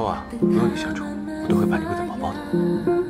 以后啊不用你相助我都会把你喂得饱饱的。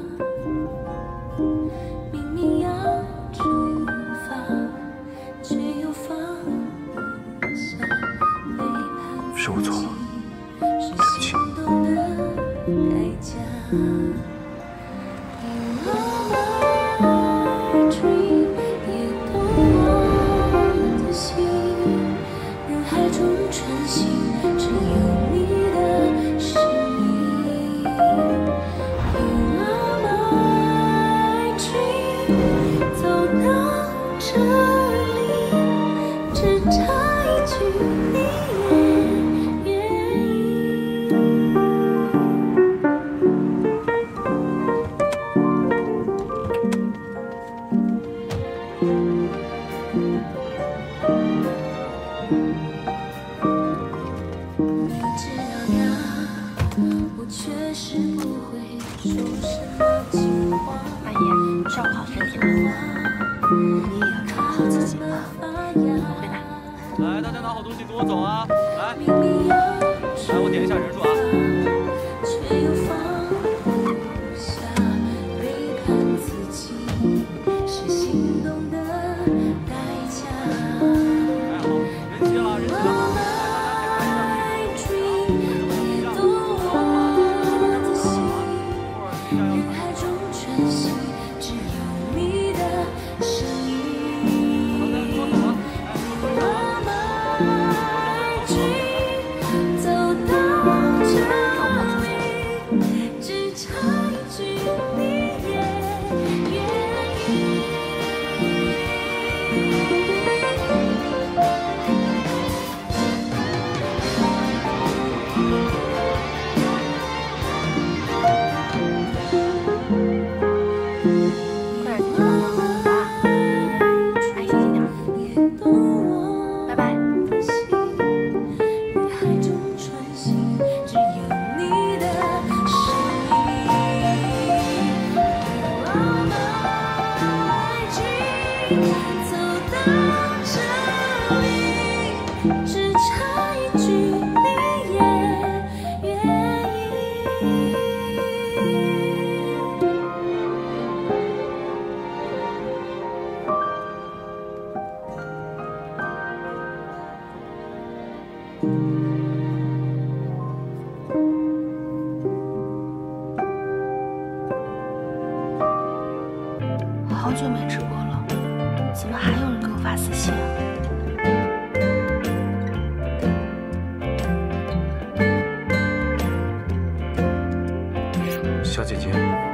小姐姐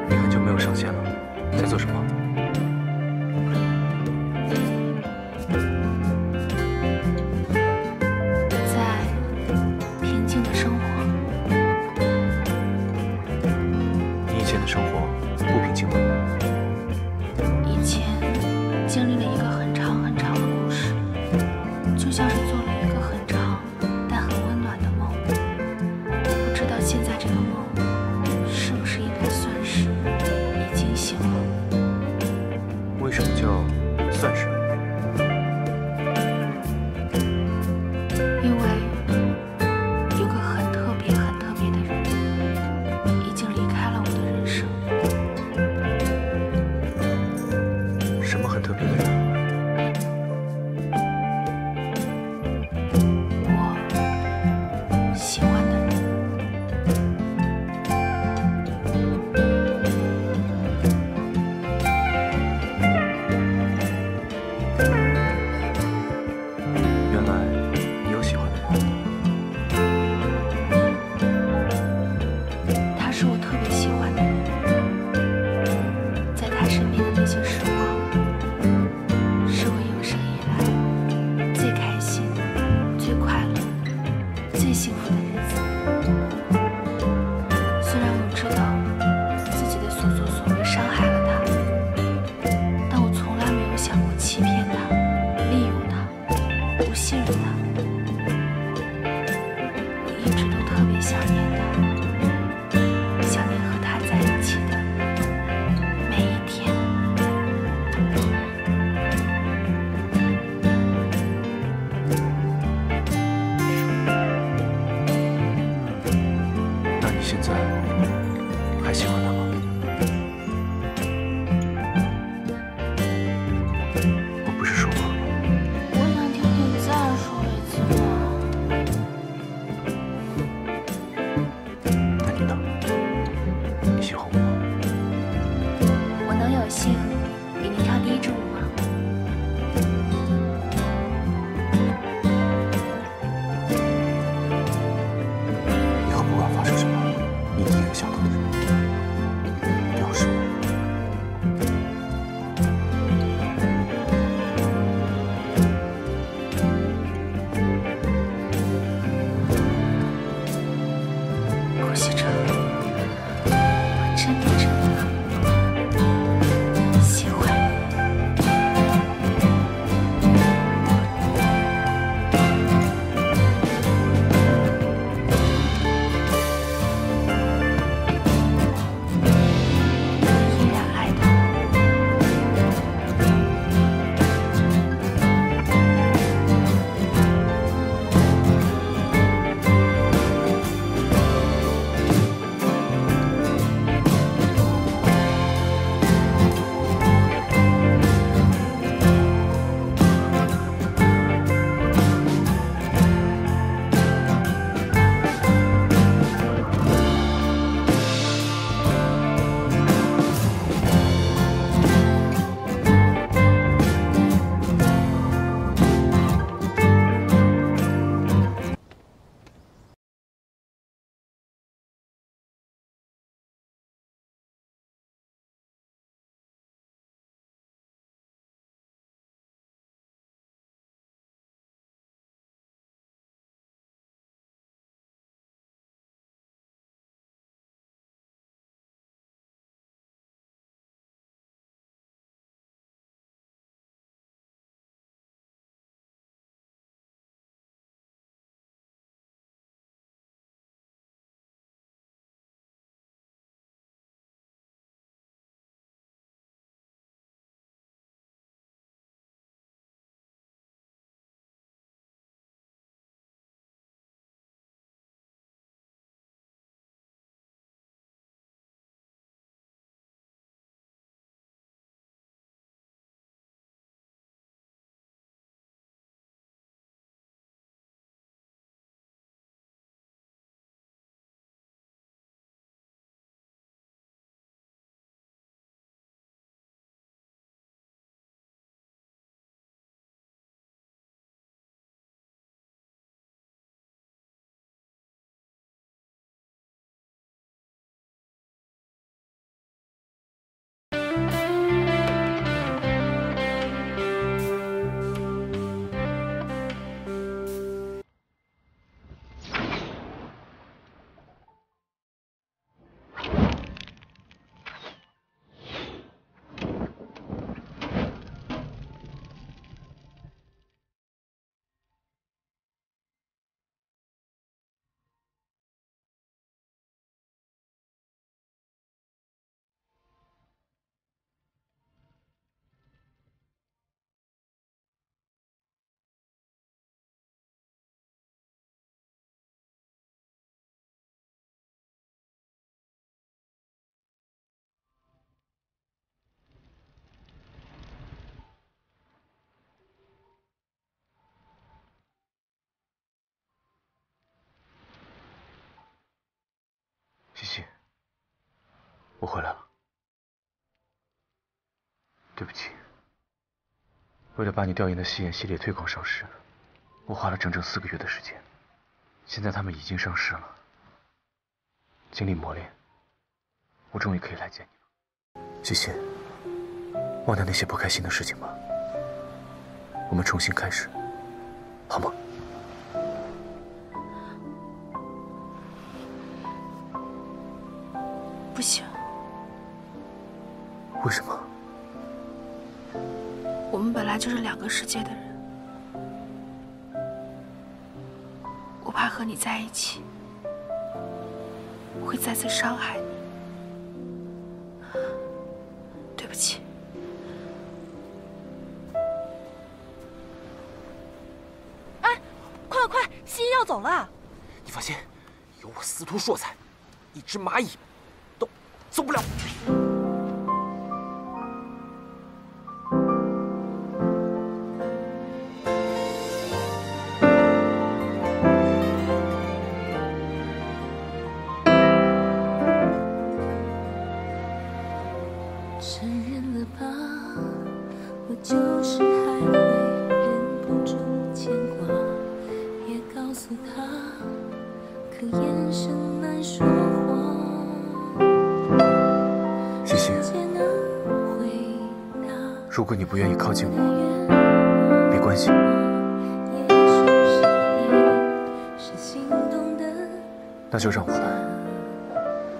你很久没有上线了在做什么？我回来了。对不起，为了把你调研的戏演系列推广上市，我花了整整四个月的时间。现在他们已经上市了，经历磨练，我终于可以来见你了。西西，忘掉那些不开心的事情吧，我们重新开始，好吗？不行，为什么？我们本来就是两个世界的人，我怕和你在一起会再次伤害你。对不起。哎快快，西医要走了。你放心，有我司徒硕在，一只蚂蚁都走不了。果你不愿意靠近我，没关系，也许是你是心动的，那就让我来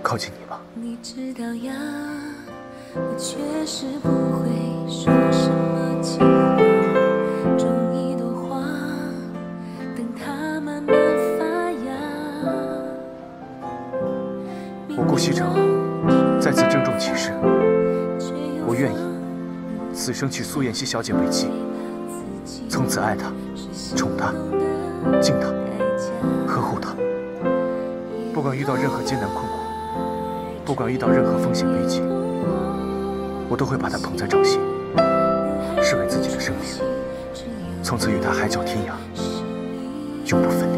靠近你吧。你知道呀，我确实不会说什么情话，此生娶苏妍希小姐为妻，从此爱她、宠她、敬她、呵护她。不管遇到任何艰难困苦，不管遇到任何风险危机，我都会把她捧在掌心，视为自己的生命，从此与她海角天涯，永不分离。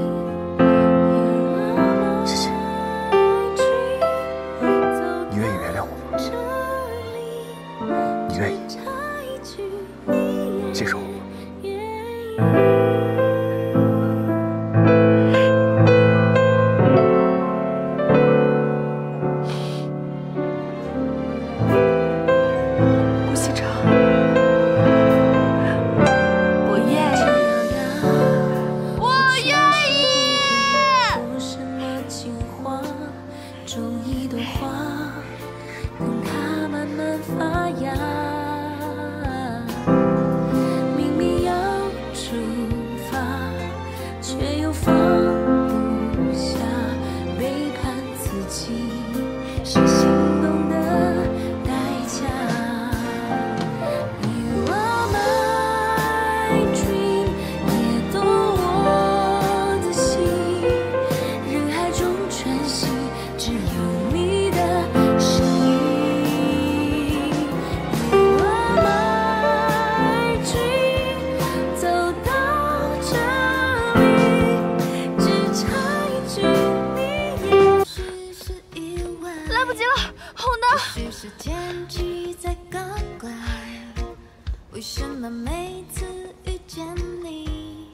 为什么每次遇见你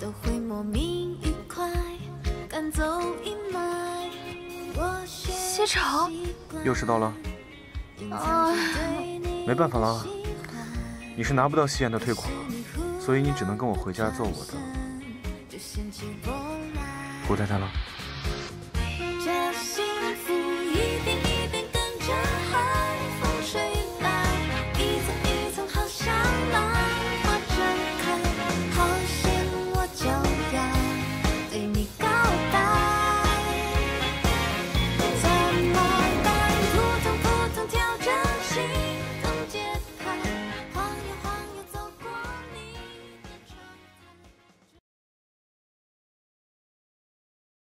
都会莫名愉快，赶走阴霾？我学又迟到了，隐藏着对你没办法了喜欢你是拿不到西妍的退款了，所以你只能跟我回家做我的。胡太太了。